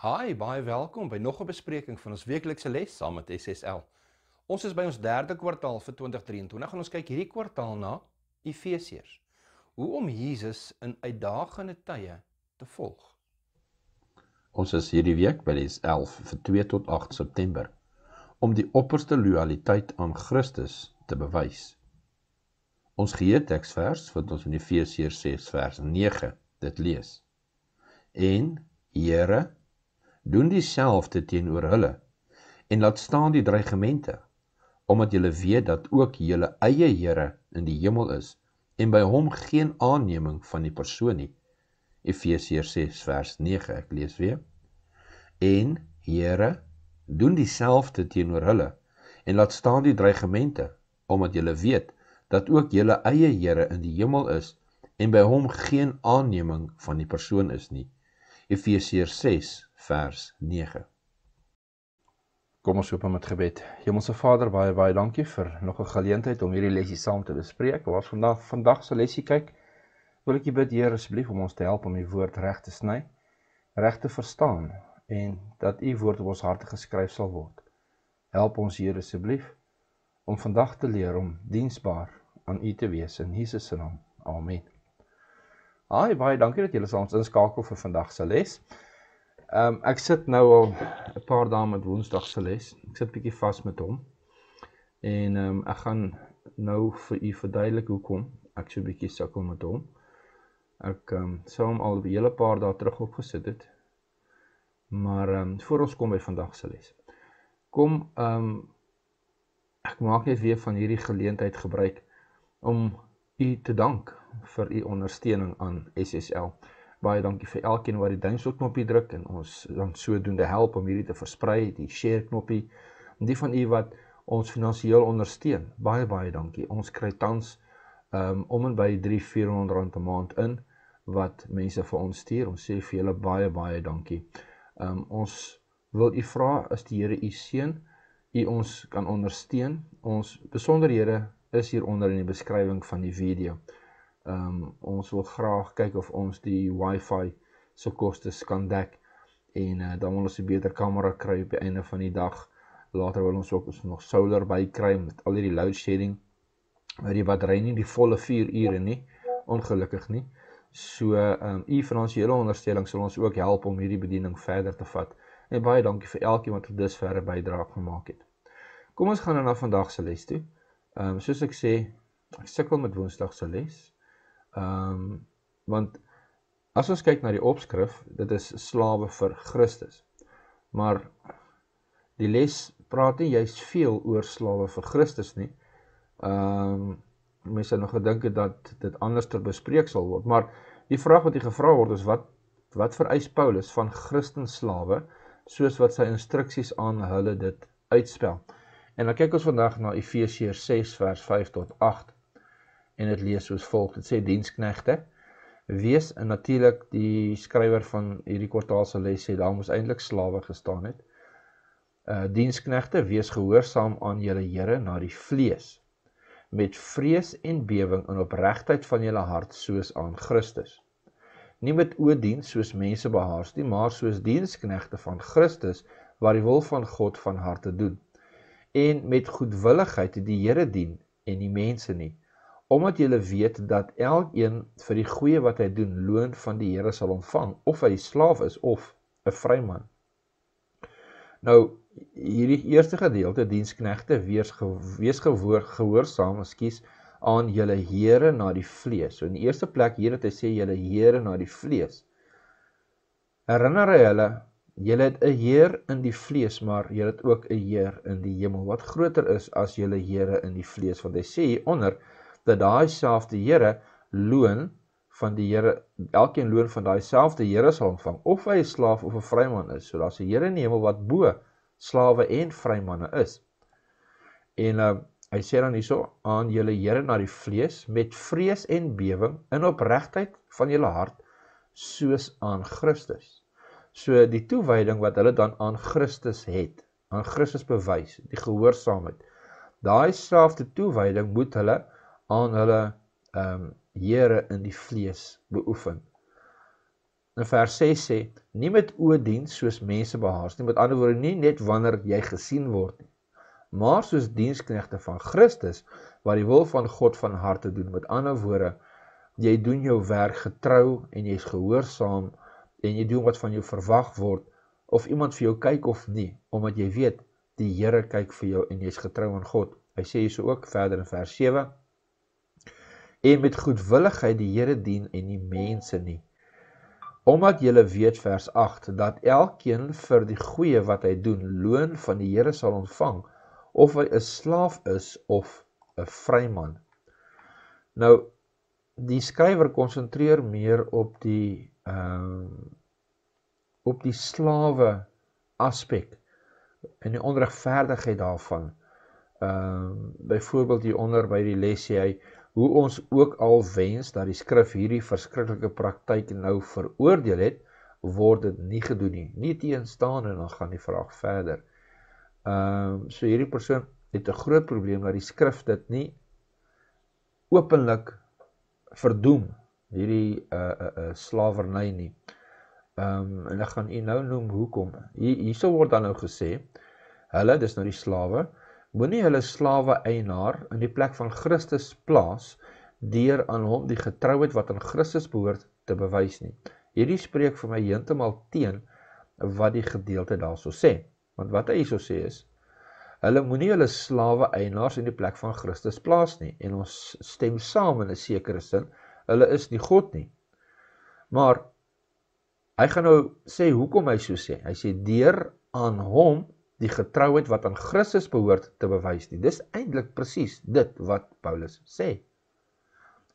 Hi, baie welkom by nog 'n bespreking van ons weeklikse les saam met SSL. Ons is by ons derde kwartaal vir 2023 en ons kyk hierdie kwartaal na Efesiërs. Hoe om Jesus in uitdagende tye te volg. Ons is hierdie week by les 11 vir 2 tot 8 September om die opperste loyaliteit aan Christus te bewys. Ons geheue teksvers wat ons in Efesiërs 6 vers 9 dit lees. En Here doen dieselfde teenoor hulle en laat staan die dreigemente omdat julle weet dat ook julle eie Here in die hemel is en by hom geen aanneming van die persoon nie. Efesiërs 6 vers 9 ek lees weer. En Here doen dieselfde teenoor hulle en laat staan die dreigemente omdat julle weet dat ook julle eie Here in die hemel is en by hom geen aanneming van die persoon is nie Efesiërs 6 vers 9. Kom ons open met gebed. Hemelse Vader, baie baie dankie vir nog 'n geleentheid om hierdie lesie saam te bespreek. Waar vandag vandag se lesie kyk, wil ek U bid Here asseblief om ons te help om U woord reg te sny, reg te verstaan en dat U woord op ons harte geskryf sal word. Help ons Here asseblief om vandag te leer om diensbaar aan U te wees in Jesus se naam. Amen. Haai, baie dankie dat julle ons inskakel vir vandag se les. Ehm um, ek sit nou al 'n paar dae met Woensdag se les. Ek sit bietjie vas met hom. En ehm um, ek gaan nou vir u verduidelik hoekom ek so bietjie sukkel met hom. Ek ehm um, sou hom al 'n hele paar dae terug opgesit het. Maar ehm um, voor ons kom by vandag se les. Kom ehm um, ek maak net weer van hierdie geleentheid gebruik om u te dank vir u ondersteuning aan SSL. Baie dankie vir elkeen wat die duimpie knoppie druk en ons dan sodoende help om hierdie te versprei, die share knoppie. En die van u wat ons finansiëel ondersteun, baie baie dankie. Ons kry tans um om en by 3-400 rand 'n maand in wat mense vir ons stuur. Ons sê vir julle baie baie dankie. Um ons wil u vra as die Here u seën, u ons kan ondersteun. Ons besonderhede is hier onder in die beskrywing van die video. Ehm um, ons wil graag kyk of ons die wifi se kostes kan dek en uh, dan wil ons 'n beter kamera kry op die einde van die dag. Later wil ons ook ons nog solar bykry met al hierdie load shedding. Maar die battery nie die volle 4 ure nie, ongelukkig nie. So ehm um, u finansiële ondersteuning sal ons ook help om hierdie bediening verder te vat. En baie dankie vir elkeen wat tot dusver 'n bydrae gemaak het. Kom ons gaan nou na vandag se les toe. Ehm um, soos ek sê, ek sukkel met Woensdag se les. Ehm um, want as ons kyk na die opskrif, dit is slawe vir Christus. Maar die les praat nie juist veel oor slawe vir Christus nie. Ehm um, mense het nog gedink dat dit anders ter bespreek sal word, maar die vraag wat hier gevra word is wat wat vereis Paulus van Christenslawe soos wat sy instruksies aan hulle dit uitspel. En dan kyk ons vandag na Efesiërs 6 vers 5 tot 8 en dit lees soos volg. Dit sê diensknegte wees en natuurlik die skrywer van hierdie kwartaal se les sê daar moes eintlik slawe gestaan het. Uh diensknegte wees gehoorsaam aan julle Here na die vlees met vrees en bewering en opregtheid van julle hart soos aan Christus. Nie met oediens soos mense behaars nie, maar soos diensknegte van Christus wat die wil van God van harte doen en met goedwilligheid die Here dien en die mense nie omdat julle weet dat elkeen vir die goeie wat hy doen loon van die Here sal ontvang of hy slaaf is of 'n vryman. Nou hierdie eerste gedeelte diensknegte wees wees gehoor gehoorsaam, ekskuus, aan julle Here na die vlees. So in die eerste plek hier het hy sê julle Here na die vlees. Herinner hy hulle julle het 'n Heer in die vlees, maar julle het ook 'n Heer in die hemel wat groter is as julle Here in die vlees want hy sê hier onder dat daai selfde Here loon van die Here elkeen loon van daai selfde Here sal ontvang of hy 'n slaaf of 'n vryman is. So daar's 'n Here in die hemel wat bo slawe en vrymanne is. En uh, hy sê dan hierso aan julle Here na die vlees met vrees en bewering in opregtheid van julle hart soos aan Christus. So die toewyding wat hulle dan aan Christus het, aan Christus bewys, die gehoorsaamheid. Daai selfde toewyding moet hulle aan hulle ehm um, Here in die vlees beoefen. In vers 6 sê: "Nie met oediens soos mense behaas nie." Met ander woorde, nie net wanneer jy gesien word nie, maar soos diensknegte van Christus wat die wil van God van harte doen. Met ander woorde, jy doen jou werk getrou en jy's gehoorsaam en jy doen wat van jou verwag word of iemand vir jou kyk of nie, omdat jy weet die Here kyk vir jou en jy's getrou aan God. Hy sê hierso ook verder in vers 7: En met goedwilligheid die Here dien en nie mense nie. Omdat julle weet vers 8 dat elkeen vir die goeie wat hy doen loon van die Here sal ontvang of hy 'n slaaf is of 'n vryman. Nou die skrywer konsentreer meer op die um, op die slawe aspek en die onregverdigheid daarvan. Ehm um, byvoorbeeld hier onder by die les sê hy hoe ons ook al wens dat die skrif hierdie verskriklike praktyk nou veroordeel het, word dit nie gedoen nie. Nie teenstaan en dan gaan die vraag verder. Ehm um, so hierdie persoon het 'n groot probleem dat die skrif dit nie openlik verdoem hierdie uh uh, uh slawerny nie. Ehm um, en ek gaan u nou noem hoekom. Hier hierso word dan nou gesê hulle dis nou die slawe moenie hulle slawe eienaar in die plek van Christus plaas deur aan hom die getrouheid wat aan Christus behoort te bewys nie. Hierdie spreek vir my heeltemal teen wat die gedeelte daarso sê. Want wat hy hierso sê is hulle moenie hulle slawe eienaars in die plek van Christus plaas nie en ons stem saam in 'n sekere sin. Hulle is nie God nie. Maar Hy gaan nou sê hoekom hy so sê. Hy sê deur aan hom die getrouheid wat aan Christus behoort te bewys nie. Dis eintlik presies dit wat Paulus sê.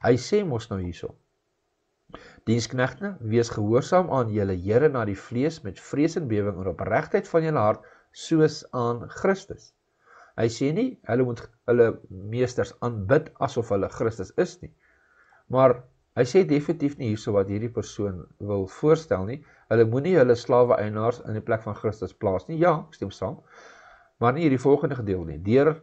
Hy sê mos nou hierso. Diensknegte, wees gehoorsaam aan julle Here na die vlees met vrees en bewering en opregtheid van julle hart soos aan Christus. Hy sê nie hulle moet hulle meesters aanbid asof hulle Christus is nie. Maar Hy sê definitief nie hierso wat hierdie persoon wil voorstel nie. Hulle moenie hulle slawe eienaars in die plek van Christus plaas nie. Ja, ek stem saam. Maar nie hierdie volgende gedeelte nie. Deur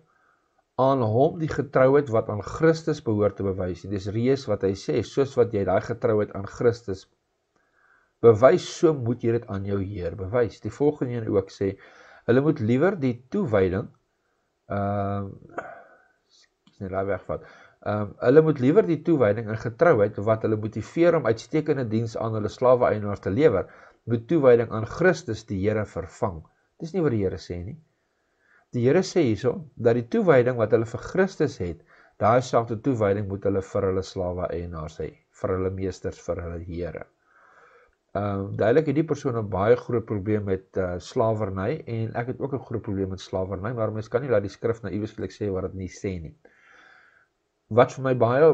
aan hom die getrouheid wat aan Christus behoort te bewys. Dis reus wat hy sê, soos wat jy daai getrouheid aan Christus bewys, so moet jy dit aan jou Heer bewys. Die volgende een ook sê, hulle moet liewer die toewyding ehm uh, is net daai wegvat. Ehm um, hulle moet liewer die toewyding en getrouheid wat hulle motiveer om uitstekende diens aan hulle slawe eienaars te lewer, met toewyding aan Christus die Here vervang. Dis nie wat die Here sê nie. Die Here sê hierso dat die toewyding wat hulle vir Christus het, daai selfde toewyding moet hulle vir hulle slawe eienaars hê, vir hulle meesters, vir hulle Here. Ehm um, duidelik het die persoon 'n baie groot probleem met uh, slawerny en ek het ook 'n groot probleem met slawerny, maar mens kan nie laat die skrif nou iewers sê wat dit nie sê nie wat vir my baie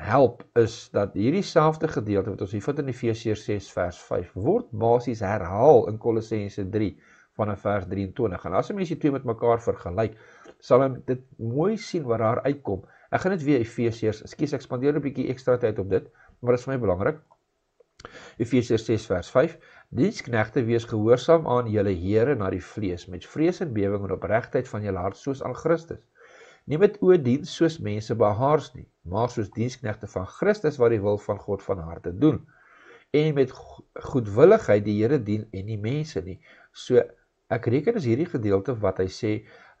help is dat hierdie selfde gedeelte wat ons hier vind in Efesiërs 6 vers 5 word basies herhaal in Kolossense 3 vanaf vers 23. En as jy mense twee met mekaar vergelyk, sal jy dit mooi sien wat daar uitkom. Ek gaan dit weer Efesiërs, ekskuus ek spandeer 'n bietjie ekstra tyd op dit, maar dit is vir my belangrik. Efesiërs 6 vers 5: Diensknegte wees gehoorsaam aan julle Here na die vlees met vrees en bewering en opregtheid van julle hart soos aan Christus nie met oediens soos mense behaars nie, maar soos diensknegte van Christus wat die wil van God van harte doen en met goedwilligheid die Here dien en nie mense nie. So ek reken as hierdie gedeelte wat hy sê,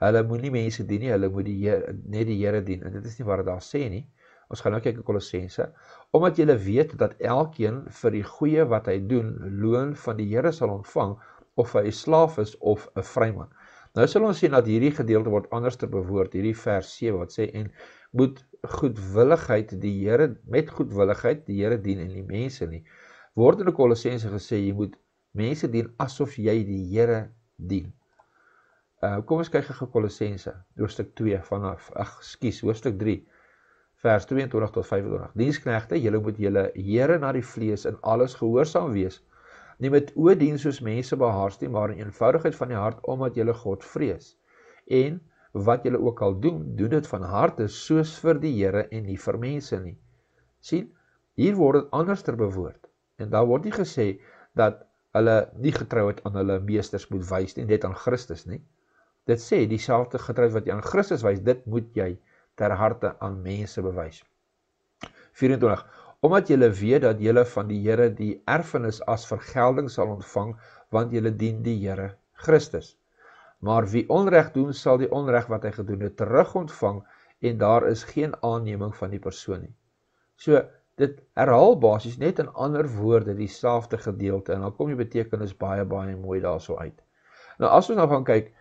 hulle moenie mense dien nie, hulle moet die Here net die Here dien. En dit is nie wat dit daar sê nie. Ons gaan nou kyk in Kolossense, omdat julle weet dat elkeen vir die goeie wat hy doen, loon van die Here sal ontvang of hy 'n slaaf is of 'n vryman. Nou sal ons sien dat hierdie gedeelte word anders te bewoord, hierdie vers 7 wat sê en moet goedwilligheid die Here met goedwilligheid die Here dien en nie mense nie. Word in Kolossense gesê jy moet mense dien asof jy die Here dien. Uh kom ons kyk gou Kolossense hoofstuk 2 vanaf ag skus hoofstuk 3 vers 22 tot 25. Diensknegte, julle moet julle Here na die vlees in alles gehoorsaam wees nie met oordien soos mense behaars nie, maar in eenvoudigheid van die hart omdat jy God vrees. En wat jy ook al doen, doen dit van harte soos vir die Here en nie vir mense nie. sien, hier word dit anders ter bewoord. En daar word nie gesê dat hulle nie getrouheid aan hulle meesters moet wys nie, net aan Christus nie. Dit sê dieselfde getrouheid wat jy aan Christus wys, dit moet jy ter harte aan mense bewys. 24 omdat julle weet dat julle van die Here die erfenis as vergelding sal ontvang, want julle dien die Here Christus. Maar wie onreg doen, sal die onreg wat hy gedoen het terugontvang en daar is geen aanneming van die persoon nie. So dit herhaal basies net in ander woorde dieselfde gedeelte en dan kom die betekenis baie baie mooi daarso uit. Nou as ons nou gaan kyk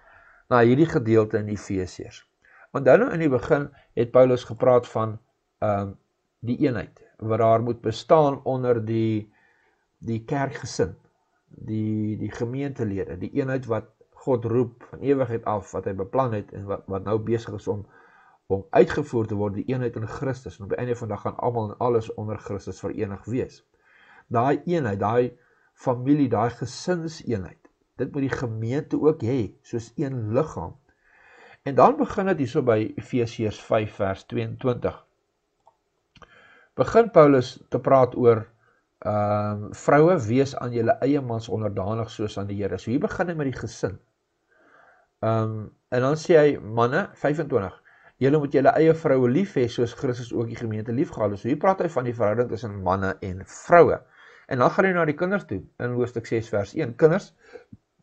na hierdie gedeelte in Efesiërs. Onthou nou in die begin het Paulus gepraat van ehm um, die eenheid wat daar moet bestaan onder die die kerkgesin, die die gemeentelede, die eenheid wat God roep van ewigheid af wat hy beplan het en wat wat nou besig is om om uitgevoer te word die eenheid in Christus en op die einde van die dag gaan almal en alles onder Christus verenig wees. Daai eenheid, daai familie, daai gesinseenheid. Dit moet die gemeente ook hê, soos een liggaam. En dan begin dit hierso by Efesiërs 5 vers 22. Begin Paulus te praat oor ehm uh, vroue wees aan julle eie mans onderdanig soos aan die Here. So hier begin hy met die gesin. Ehm um, en dan sê hy manne 25 Julle moet julle eie vroue lief hê soos Christus ook die gemeente liefgehad het. So hier praat hy van die verhouding tussen manne en vroue. En dan gaan hy na die kinders toe in hoofstuk 6 vers 1. Kinders,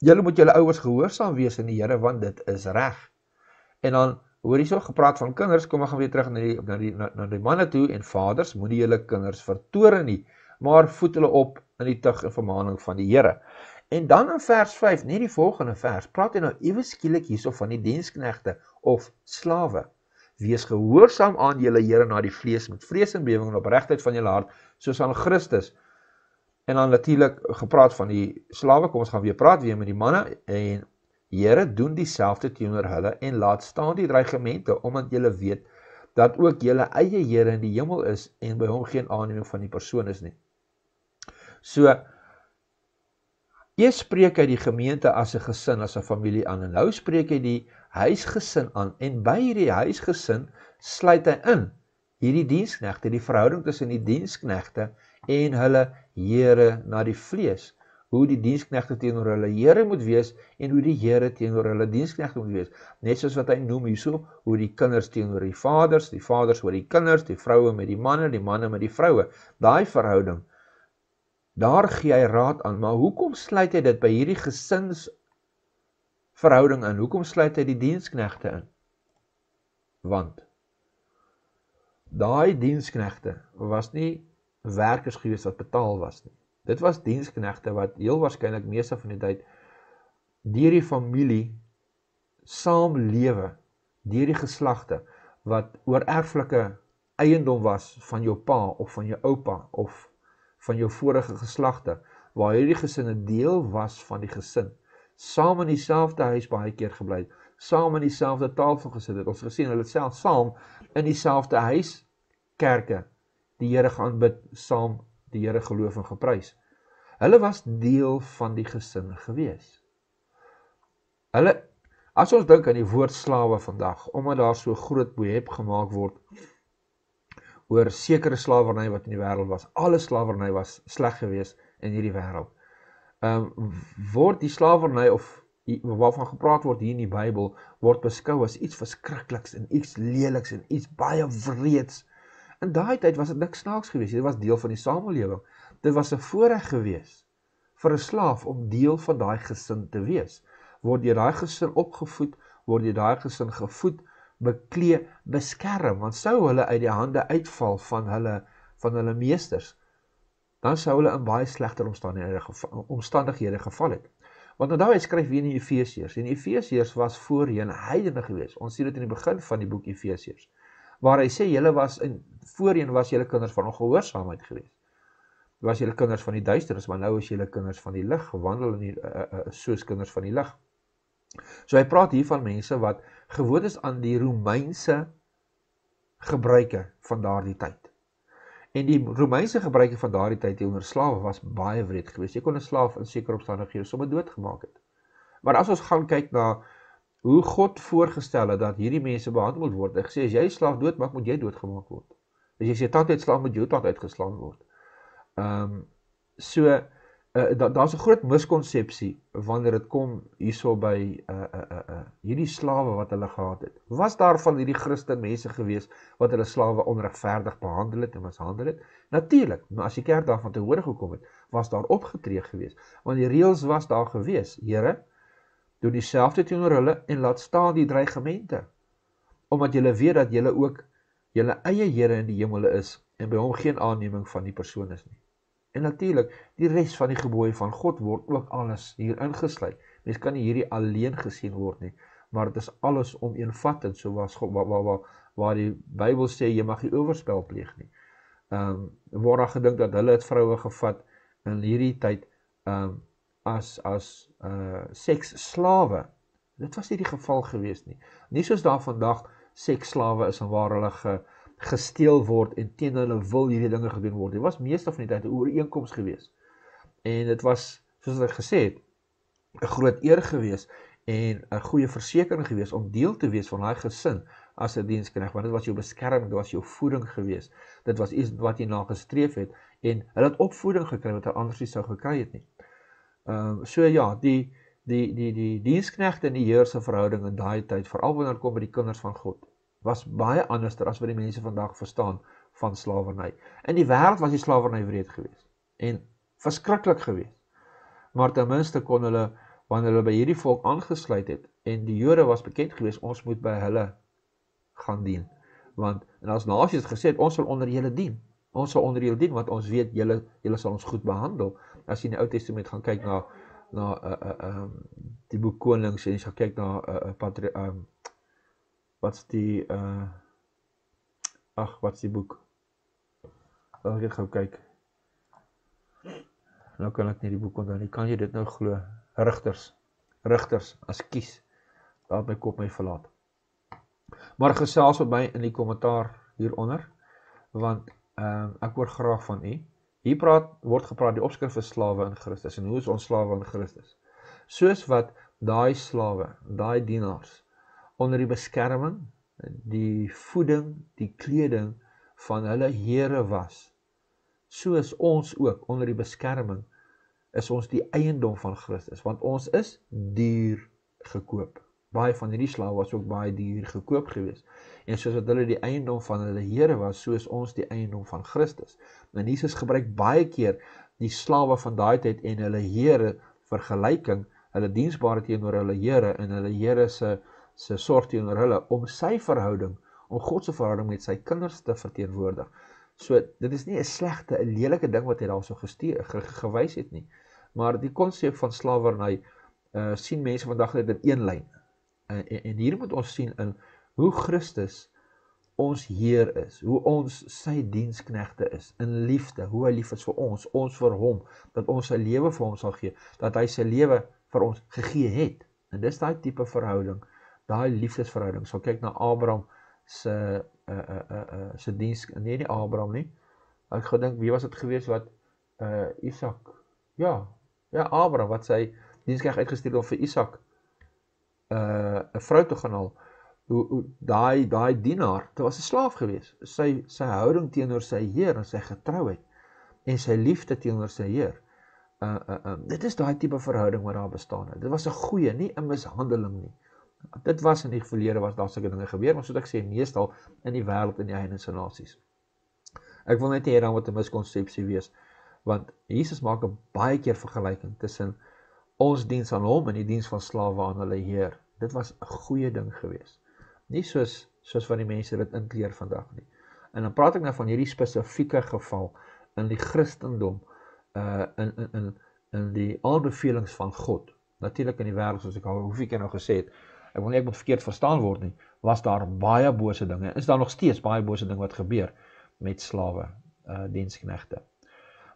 julle moet julle ouers gehoorsaam wees in die Here want dit is reg. En dan hoor hierso gepraat van kinders, kom ons gaan weer terug na die na die na, na die manne toe en vaders, moenie julle kinders vertoren nie, maar voed hulle op in die tug en vermaaning van die Here. En dan in vers 5, net die volgende vers, praat hy nou ewe skielik hierso van die diensknegte of slawe. Wees gehoorsaam aan julle Here na die vlees met vrees en bewering en opregtheid van julle hart soos aan Christus. En dan natuurlik gepraat van die slawe, kom ons gaan weer praat weer met die manne en Here doen dieselfde teenoor hulle en laat staan die dreigemente omdat julle weet dat ook julle eie Here in die hemel is en by hom geen aanneming van die persoon is nie. So Eers spreek hy die gemeente as 'n gesin, as 'n familie aan en nou spreek hy die huisgesin aan en by hierdie huisgesin sluit hy in hierdie diensknegte, die verhouding tussen die diensknegte en hulle Here na die vlees. Hoe die diensknegte teenoor hulle Here moet wees en hoe die Here teenoor hulle diensknegte moet wees. Net soos wat hy noem hierso, hoe die kinders teenoor die vaders, die vaders oor die kinders, die vroue met die manne, die manne met die vroue. Daai verhouding Daar gee hy raad aan, maar hoekom sluit hy dit by hierdie gesins verhouding in? Hoekom sluit hy die diensknegte in? Want daai diensknegte was nie werkers gewees wat betaal was nie. Dit was diensknegte wat heel waarskynlik meeste van die tyd deur die familie saamlewe, deur die geslagte wat oor erflike eiendom was van jou pa of van jou oupa of van jou vorige geslagte waar hierdie gesinne deel was van die gesin. Saam in dieselfde huis baie keer gebly het saam in dieselfde tafel gesit het. Ons gesien hulle self saam in dieselfde huis kerke die Here aanbid saam die Here geloof en geprys hulle was deel van die gesin gewees hulle as ons dink aan die woord slawe vandag omdat daar so groot boep gemaak word oor sekere slawerny wat in die wêreld was. Alle slawerny was sleg geweest in hierdie wêreld. Ehm um, word die slawerny of waarvan gepraat word hier in die Bybel word beskou as iets verskrikliks en iets leliks en iets baie wreeds. In daai tyd was dit niks snaaks geweest. Dit was deel van die samelewing. Dit was 'n voorreg geweest vir 'n slaaf om deel van daai gesin te wees. Word jy daai gesin opgevoed, word jy daai gesin gevoed beklee beskerm want sou hulle uit die hande uitval van hulle van hulle meesters dan sou hulle in baie slegter omstandighede geval, omstandighede geval het want onthou hy skryf hier in Efesiërs en Efesiërs was voorheen heidene gewees ons sien dit in die begin van die boek Efesiërs waar hy sê julle was in voorheen was julle kinders van ongehoorsaamheid gewees was julle kinders van die duisternis maar nou is julle kinders van die lig gewandel in die uh, uh, soos kinders van die lig So hy praat hier van mense wat gewoond is aan die Romeinse gebruike van daardie tyd. En die Romeinse gebruike van daardie tyd teenoor slawe was baie wreed geweest. Jy kon 'n slaaf in sekere omstandighede sommer doodgemaak het. Maar as ons gaan kyk na hoe God voorgestel het dat hierdie mense behandel moet word, hy sê as jy slaaf doodmaak, moet jy doodgemaak word. As jy sê tand uitslaan, moet jou tand uitgeslaan word. Ehm um, so uh, da, daar's 'n groot miskonsepsie wanneer dit kom hierso by uh uh uh, uh hierdie slawe wat hulle gehad het. Was daar van hierdie Christen mense gewees wat hulle slawe onregverdig behandel het en mishandel het? Natuurlik, maar as die kerk daarvan te hore gekom het, was daar opgetree gewees. Want die reëls was daar gewees. Here, doen dieselfde teenoor hulle en laat staan die dreigemente. Omdat julle weet dat julle ook julle eie Here in die hemele is en by hom geen aanneming van die persoon is nie. En natuurlik, die res van die gebooie van God word ook alles hier ingesluit. Mens kan nie hierdie alleen gesien word nie, maar dit is alles om eenvattend soos God waar waar waar die Bybel sê jy mag nie oorspel pleeg nie. Ehm um, word daar gedink dat hulle het vroue gevat in hierdie tyd ehm um, as as uh seks slawe. Dit was nie die geval gewees nie. Nie soos daar vandag seks slawe is en waar hulle ge gesteel word en teen hulle wil hierdie dinge gedoen word. Dit was meeste van die tyd 'n ooreenkoms gewees. En dit was soos ek gesê het 'n groot eer gewees en 'n goeie versekering gewees om deel te wees van daai gesin as 'n diensknegt want dit was jou beskerming, dit was jou voeding gewees. Dit was iets wat jy na gestreef het en hulle het opvoeding gekry wat hulle anders nie sou gekry het nie. Ehm um, so ja, die die die die diensknegte en die heer se verhouding in daai tyd, veral wanneer kom by die kinders van God, was baie anderster as wat die mense vandag verstaan van slawerny. In die wêreld was die slawerny wreed geweest en verskriklik geweest. Maar ten minste kon hulle wanneer hulle by hierdie volk aangesluit het en die Jode was bekend geweest ons moet by hulle gaan dien. Want en as nasies het gesê ons sal onder julle dien. Ons sal onder julle dien want ons weet julle julle sal ons goed behandel. As jy in die Ou Testament gaan kyk na na uh, uh, um, die boek Konings en jy gaan kyk na uh, uh, patri um, wat's die uh ag wat's die boek? Wil ek gou kyk. Nou kan ek nie die boek onthou nie. Kan jy dit nou glo? Rigters. Rigters as kies daar my kop my verlaat. Maar gesels met my in die kommentaar hieronder want ehm um, ek hoor graag van u Hier praat word gepraat die opskrif vir slawe in Christus en hoe is ons slawe in Christus soos wat daai slawe daai dienaars onder die beskerming, die voeding, die kleding van hulle Here was. Soos ons ook onder die beskerming is ons die eiendom van Christus, want ons is duur gekoop. Baie van hierdie slawe was ook baie duur gekoop geweest. En soos wat hulle die eiendom van hulle Here was, soos ons die eiendom van Christus. En Jesus gebruik baie keer die slawe van daai tyd en hulle Here vergelyking, hulle diensbare teenoor hulle Here en hulle Here se se sorg teenoor hulle om sy verhouding, om God se verhouding met sy kinders te verteenwoordig. So dit is nie 'n slegte, 'n lelike ding wat hy daarso gestuur ge, gewys het nie. Maar die konsep van slawerny uh sien mense vandag net in een lyn. Uh, en, en hier moet ons sien in hoe Christus ons Heer is, hoe ons sy diensknegte is in liefde, hoe hy lief is vir ons, ons vir hom, dat ons sy lewe vir hom sal gee, dat hy sy lewe vir ons gegee het. En dis daai tipe verhouding daai liefdesverhouding. So kyk na Abraham se uh uh uh, uh se diens nee nie Abraham nie. Ek gedink wie was dit gewees wat uh Isak ja, ja Abraham wat sy diensknegt uitgestuur het om vir Isak uh 'n vrou te gaan haal. Hoe hoe daai daai dienaar, dit was 'n slaaf gewees. Sy sy houding teenoor sy Heer en sy getrouheid en sy liefde teenoor sy Heer. Uh uh, uh dit is daai tipe verhouding wat daar bestaan het. Dit was 'n goeie, nie 'n mishandeling nie. Dit was in die verlede was daar sulke dinge gebeur, maar soos ek sê, meestal in die wêreld en die heidense nasies. Ek wil net hê dan wat 'n miskonsepsie wees, want Jesus maak 'n baie keer vergelyking tussen ons diens aan hom en die diens van slawe aan hulle Heer. Dit was 'n goeie ding gewees. Nie soos soos wat die mense dit inkleer vandag nie. En dan praat ek nou van hierdie spesifieke geval in die Christendom uh in in in in die aanbevelings van God. Natuurlik in die wêreld soos ek al hoeveel keer nou gesê het, ek wil nie ek moet verkeerd verstaan word nie, was daar baie bose dinge. Is daar nog steeds baie bose dinge wat gebeur met slawe, uh diensknegte.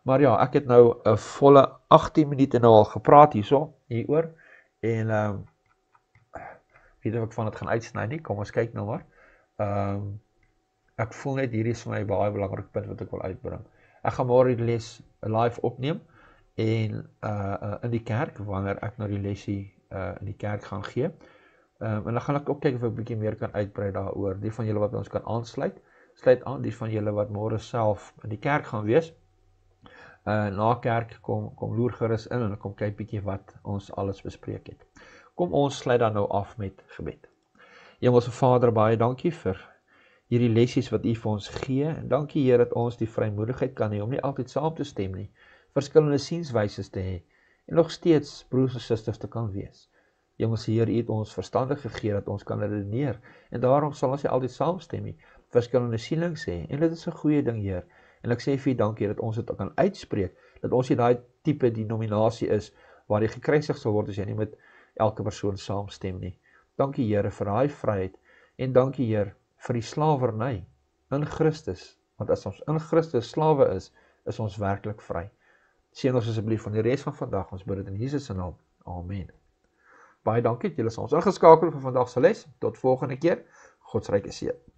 Maar ja, ek het nou 'n volle 18 minute nou al gepraat hierso hieroor en ehm uh, weet ek van dit gaan uitsny nie. Kom ons kyk nou maar. Ehm um, ek voel net hierdie is vir my baie belangrike punt wat ek wil uitbring. Ek gaan môre die les live opneem en uh, uh in die kerk wanneer ek nou die lesie uh in die kerk gaan gee. Ehm um, en dan gaan ek ook kyk of ek 'n bietjie meer kan uitbrei daaroor. Die van julle wat ons kan aansluit, sluit aan. Die van julle wat môre self in die kerk gaan wees, uh na kerk kom kom loer gerus in en kom kyk bietjie wat ons alles bespreek het. Kom ons sluit dan nou af met gebed. Hemelse Vader, baie dankie vir hierdie lessies wat U vir ons gee en dankie Here dat ons die vrymoedigheid kan hê om nie altyd saam te stem nie, verskillende sienswyse te hê en nog steeds broers en susters te kan wees. Hemelse Heer, U het ons verstandig gegee dat ons kan redeneer en daarom sal ons nie altyd saamstem nie, verskillende sienings hê en dit is 'n goeie ding, Heer. En ek sê vir dankie dat ons dit kan uitspreek, dat ons nie daai tipe denominasie is waar jy gekruisig sal word as jy nie met elke persoon saamstem nie. Dankie Here vir daai vryheid en dankie Heer vir die slawerny in Christus, want as ons in Christus slawe is, is ons werklik vry. Seën ons asseblief van die res van vandag. Ons bid dit in Jesus se naam. Amen. Baie dankie dat julle ons ingeskakel het vir vandag se les. Tot volgende keer. God se ryke seën.